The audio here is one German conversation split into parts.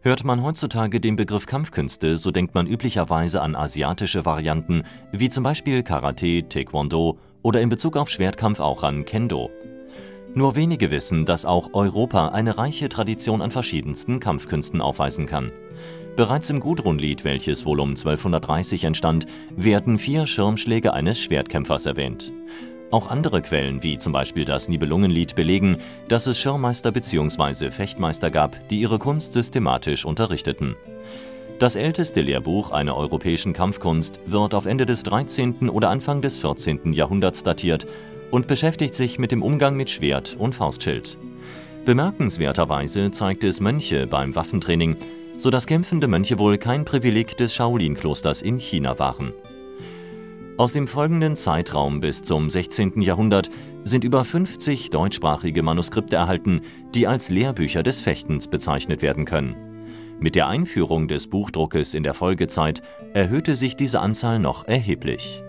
Hört man heutzutage den Begriff Kampfkünste, so denkt man üblicherweise an asiatische Varianten, wie zum Beispiel Karate, Taekwondo oder in Bezug auf Schwertkampf auch an Kendo. Nur wenige wissen, dass auch Europa eine reiche Tradition an verschiedensten Kampfkünsten aufweisen kann. Bereits im Gudrunlied, welches wohl um 1230 entstand, werden vier Schirmschläge eines Schwertkämpfers erwähnt. Auch andere Quellen, wie zum Beispiel das Nibelungenlied, belegen, dass es Schirmmeister bzw. Fechtmeister gab, die ihre Kunst systematisch unterrichteten. Das älteste Lehrbuch einer europäischen Kampfkunst wird auf Ende des 13. oder Anfang des 14. Jahrhunderts datiert und beschäftigt sich mit dem Umgang mit Schwert und Faustschild. Bemerkenswerterweise zeigt es Mönche beim Waffentraining, sodass kämpfende Mönche wohl kein Privileg des Shaolin-Klosters in China waren. Aus dem folgenden Zeitraum bis zum 16. Jahrhundert sind über 50 deutschsprachige Manuskripte erhalten, die als Lehrbücher des Fechtens bezeichnet werden können. Mit der Einführung des Buchdruckes in der Folgezeit erhöhte sich diese Anzahl noch erheblich.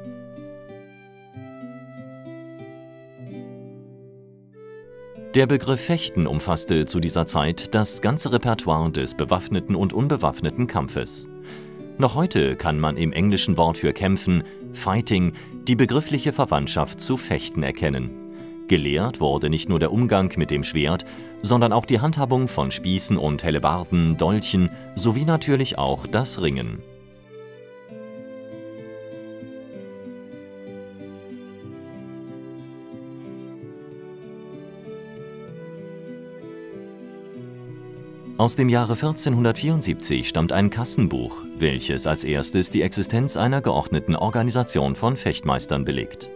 Der Begriff Fechten umfasste zu dieser Zeit das ganze Repertoire des bewaffneten und unbewaffneten Kampfes. Noch heute kann man im englischen Wort für kämpfen, Fighting, die begriffliche Verwandtschaft zu Fechten erkennen. Gelehrt wurde nicht nur der Umgang mit dem Schwert, sondern auch die Handhabung von Spießen und Hellebarden, Dolchen sowie natürlich auch das Ringen. Aus dem Jahre 1474 stammt ein Kassenbuch, welches als erstes die Existenz einer geordneten Organisation von Fechtmeistern belegt.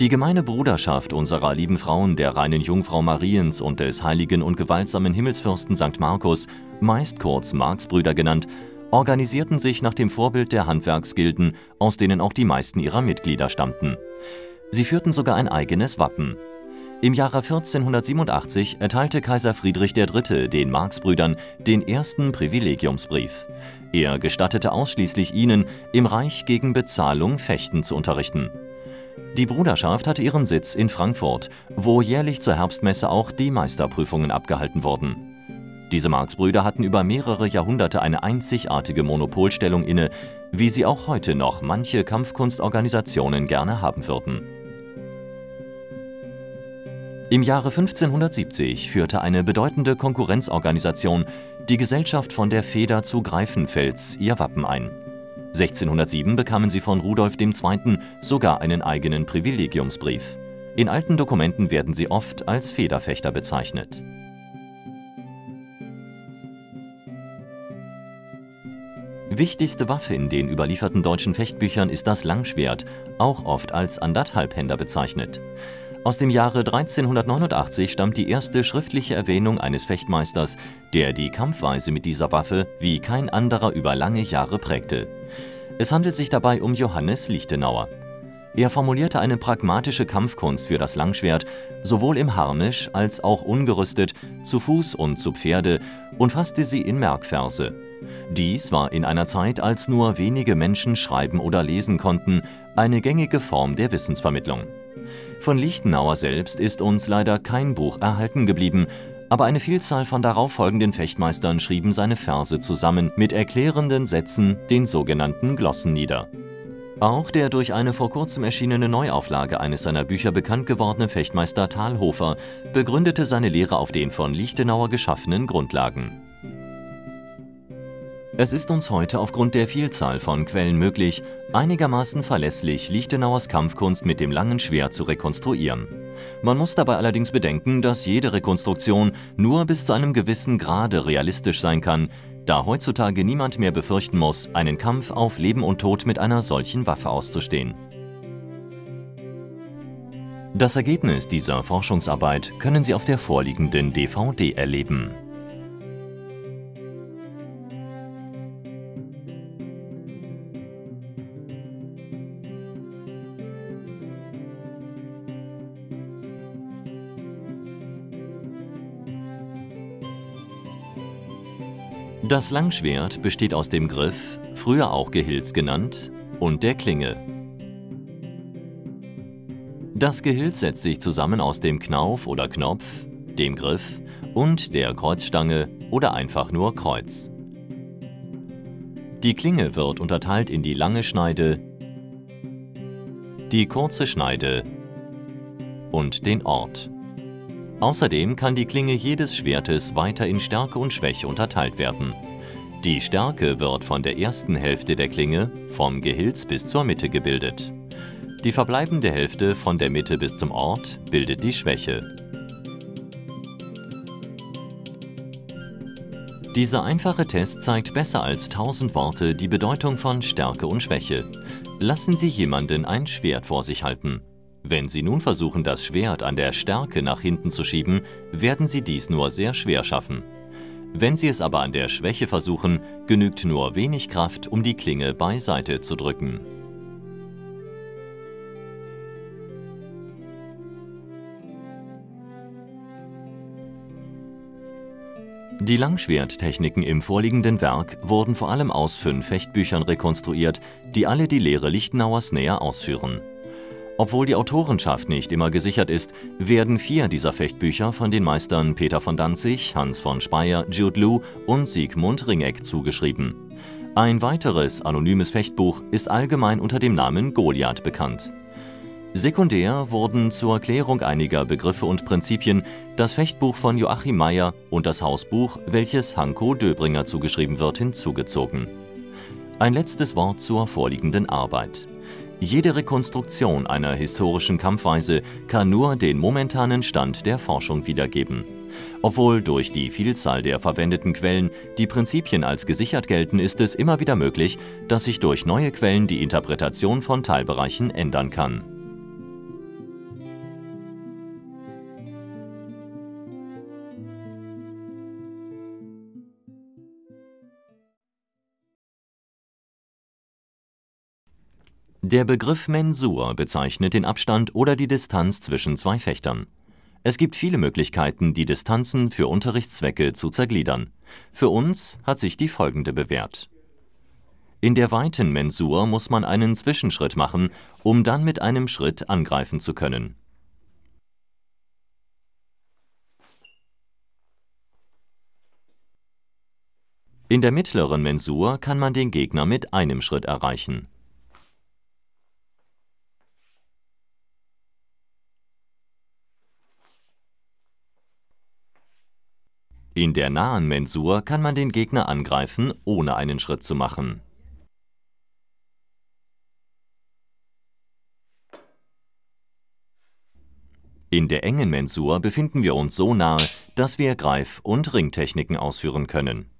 Die gemeine Bruderschaft unserer lieben Frauen der reinen Jungfrau Mariens und des heiligen und gewaltsamen Himmelsfürsten St. Markus, meist kurz Marksbrüder genannt, organisierten sich nach dem Vorbild der Handwerksgilden, aus denen auch die meisten ihrer Mitglieder stammten. Sie führten sogar ein eigenes Wappen, im Jahre 1487 erteilte Kaiser Friedrich III. den Marxbrüdern den ersten Privilegiumsbrief. Er gestattete ausschließlich ihnen, im Reich gegen Bezahlung Fechten zu unterrichten. Die Bruderschaft hatte ihren Sitz in Frankfurt, wo jährlich zur Herbstmesse auch die Meisterprüfungen abgehalten wurden. Diese Marxbrüder hatten über mehrere Jahrhunderte eine einzigartige Monopolstellung inne, wie sie auch heute noch manche Kampfkunstorganisationen gerne haben würden. Im Jahre 1570 führte eine bedeutende Konkurrenzorganisation, die Gesellschaft von der Feder zu Greifenfels, ihr Wappen ein. 1607 bekamen sie von Rudolf II. sogar einen eigenen Privilegiumsbrief. In alten Dokumenten werden sie oft als Federfechter bezeichnet. Wichtigste Waffe in den überlieferten deutschen Fechtbüchern ist das Langschwert, auch oft als Anderthalbhänder bezeichnet. Aus dem Jahre 1389 stammt die erste schriftliche Erwähnung eines Fechtmeisters, der die Kampfweise mit dieser Waffe wie kein anderer über lange Jahre prägte. Es handelt sich dabei um Johannes Lichtenauer. Er formulierte eine pragmatische Kampfkunst für das Langschwert, sowohl im Harnisch als auch ungerüstet, zu Fuß und zu Pferde, und fasste sie in Merkverse. Dies war in einer Zeit, als nur wenige Menschen schreiben oder lesen konnten, eine gängige Form der Wissensvermittlung. Von Lichtenauer selbst ist uns leider kein Buch erhalten geblieben, aber eine Vielzahl von darauffolgenden Fechtmeistern schrieben seine Verse zusammen mit erklärenden Sätzen, den sogenannten Glossen nieder. Auch der durch eine vor kurzem erschienene Neuauflage eines seiner Bücher bekannt gewordene Fechtmeister Thalhofer begründete seine Lehre auf den von Lichtenauer geschaffenen Grundlagen. Es ist uns heute aufgrund der Vielzahl von Quellen möglich, einigermaßen verlässlich Lichtenauers Kampfkunst mit dem langen Schwert zu rekonstruieren. Man muss dabei allerdings bedenken, dass jede Rekonstruktion nur bis zu einem gewissen Grade realistisch sein kann, da heutzutage niemand mehr befürchten muss, einen Kampf auf Leben und Tod mit einer solchen Waffe auszustehen. Das Ergebnis dieser Forschungsarbeit können Sie auf der vorliegenden DVD erleben. Das Langschwert besteht aus dem Griff, früher auch Gehilz genannt, und der Klinge. Das Gehilz setzt sich zusammen aus dem Knauf oder Knopf, dem Griff und der Kreuzstange oder einfach nur Kreuz. Die Klinge wird unterteilt in die lange Schneide, die kurze Schneide und den Ort. Außerdem kann die Klinge jedes Schwertes weiter in Stärke und Schwäche unterteilt werden. Die Stärke wird von der ersten Hälfte der Klinge, vom Gehilz bis zur Mitte gebildet. Die verbleibende Hälfte von der Mitte bis zum Ort bildet die Schwäche. Dieser einfache Test zeigt besser als tausend Worte die Bedeutung von Stärke und Schwäche. Lassen Sie jemanden ein Schwert vor sich halten. Wenn Sie nun versuchen, das Schwert an der Stärke nach hinten zu schieben, werden Sie dies nur sehr schwer schaffen. Wenn Sie es aber an der Schwäche versuchen, genügt nur wenig Kraft, um die Klinge beiseite zu drücken. Die Langschwerttechniken im vorliegenden Werk wurden vor allem aus fünf Fechtbüchern rekonstruiert, die alle die Lehre Lichtenauers näher ausführen. Obwohl die Autorenschaft nicht immer gesichert ist, werden vier dieser Fechtbücher von den Meistern Peter von Danzig, Hans von Speyer, Jude Liu und Sigmund Ringeck zugeschrieben. Ein weiteres anonymes Fechtbuch ist allgemein unter dem Namen Goliath bekannt. Sekundär wurden zur Erklärung einiger Begriffe und Prinzipien das Fechtbuch von Joachim Meyer und das Hausbuch, welches Hanko Döbringer zugeschrieben wird, hinzugezogen. Ein letztes Wort zur vorliegenden Arbeit. Jede Rekonstruktion einer historischen Kampfweise kann nur den momentanen Stand der Forschung wiedergeben. Obwohl durch die Vielzahl der verwendeten Quellen die Prinzipien als gesichert gelten, ist es immer wieder möglich, dass sich durch neue Quellen die Interpretation von Teilbereichen ändern kann. Der Begriff Mensur bezeichnet den Abstand oder die Distanz zwischen zwei Fechtern. Es gibt viele Möglichkeiten, die Distanzen für Unterrichtszwecke zu zergliedern. Für uns hat sich die folgende bewährt. In der weiten Mensur muss man einen Zwischenschritt machen, um dann mit einem Schritt angreifen zu können. In der mittleren Mensur kann man den Gegner mit einem Schritt erreichen. In der nahen Mensur kann man den Gegner angreifen, ohne einen Schritt zu machen. In der engen Mensur befinden wir uns so nahe, dass wir Greif- und Ringtechniken ausführen können.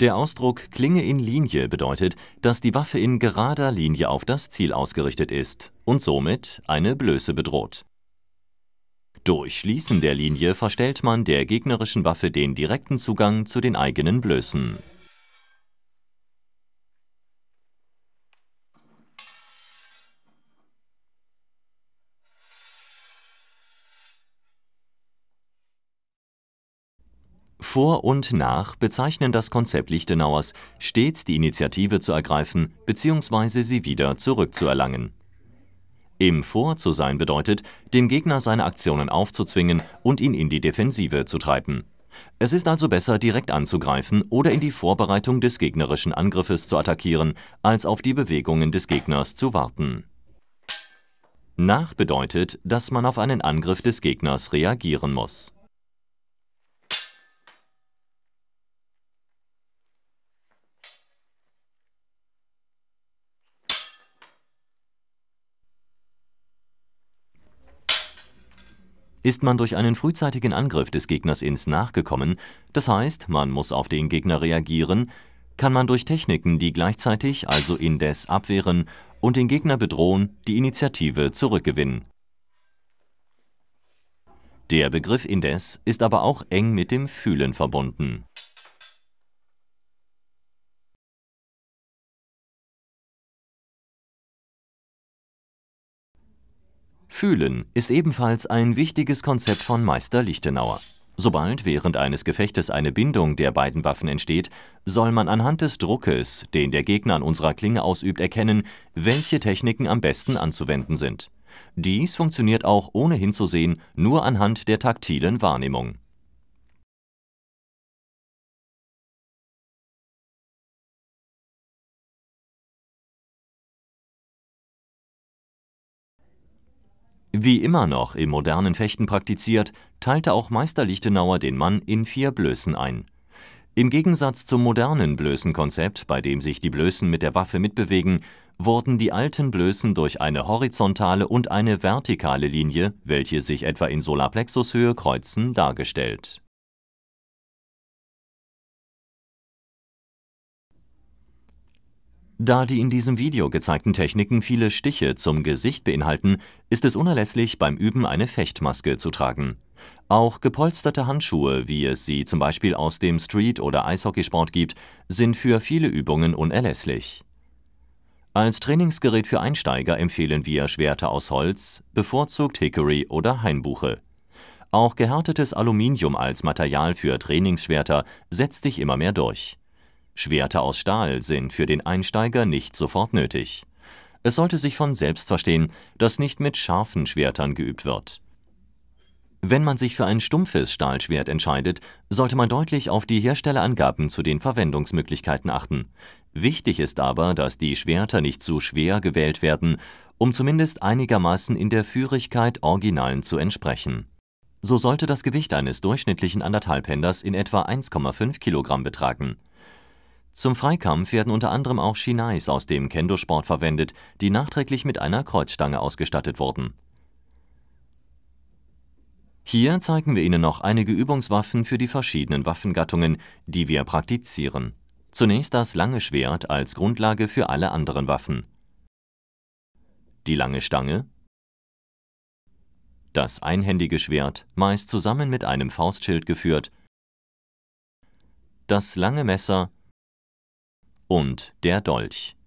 Der Ausdruck Klinge in Linie bedeutet, dass die Waffe in gerader Linie auf das Ziel ausgerichtet ist und somit eine Blöße bedroht. Durch Schließen der Linie verstellt man der gegnerischen Waffe den direkten Zugang zu den eigenen Blößen Vor und Nach bezeichnen das Konzept Lichtenauers, stets die Initiative zu ergreifen bzw. sie wieder zurückzuerlangen. Im Vor zu sein bedeutet, dem Gegner seine Aktionen aufzuzwingen und ihn in die Defensive zu treiben. Es ist also besser, direkt anzugreifen oder in die Vorbereitung des gegnerischen Angriffes zu attackieren, als auf die Bewegungen des Gegners zu warten. Nach bedeutet, dass man auf einen Angriff des Gegners reagieren muss. Ist man durch einen frühzeitigen Angriff des Gegners ins Nachgekommen, das heißt, man muss auf den Gegner reagieren, kann man durch Techniken, die gleichzeitig also indes abwehren und den Gegner bedrohen, die Initiative zurückgewinnen. Der Begriff indes ist aber auch eng mit dem Fühlen verbunden Fühlen ist ebenfalls ein wichtiges Konzept von Meister Lichtenauer. Sobald während eines Gefechtes eine Bindung der beiden Waffen entsteht, soll man anhand des Druckes, den der Gegner an unserer Klinge ausübt, erkennen, welche Techniken am besten anzuwenden sind. Dies funktioniert auch ohne hinzusehen nur anhand der taktilen Wahrnehmung. Wie immer noch im modernen Fechten praktiziert, teilte auch Meister Lichtenauer den Mann in vier Blößen ein. Im Gegensatz zum modernen Blößenkonzept, bei dem sich die Blößen mit der Waffe mitbewegen, wurden die alten Blößen durch eine horizontale und eine vertikale Linie, welche sich etwa in Solarplexushöhe kreuzen, dargestellt Da die in diesem Video gezeigten Techniken viele Stiche zum Gesicht beinhalten, ist es unerlässlich, beim Üben eine Fechtmaske zu tragen. Auch gepolsterte Handschuhe, wie es sie zum Beispiel aus dem Street- oder Eishockeysport gibt, sind für viele Übungen unerlässlich. Als Trainingsgerät für Einsteiger empfehlen wir Schwerter aus Holz, bevorzugt Hickory oder Hainbuche. Auch gehärtetes Aluminium als Material für Trainingsschwerter setzt sich immer mehr durch Schwerter aus Stahl sind für den Einsteiger nicht sofort nötig. Es sollte sich von selbst verstehen, dass nicht mit scharfen Schwertern geübt wird. Wenn man sich für ein stumpfes Stahlschwert entscheidet, sollte man deutlich auf die Herstellerangaben zu den Verwendungsmöglichkeiten achten. Wichtig ist aber, dass die Schwerter nicht zu schwer gewählt werden, um zumindest einigermaßen in der Führigkeit Originalen zu entsprechen. So sollte das Gewicht eines durchschnittlichen Anderthalbhänders in etwa 1,5 Kilogramm betragen zum Freikampf werden unter anderem auch Shinais aus dem Kendo-Sport verwendet, die nachträglich mit einer Kreuzstange ausgestattet wurden. Hier zeigen wir Ihnen noch einige Übungswaffen für die verschiedenen Waffengattungen, die wir praktizieren. Zunächst das lange Schwert als Grundlage für alle anderen Waffen. Die lange Stange. Das einhändige Schwert, meist zusammen mit einem Faustschild geführt. Das lange Messer und der Dolch